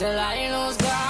till I lose God.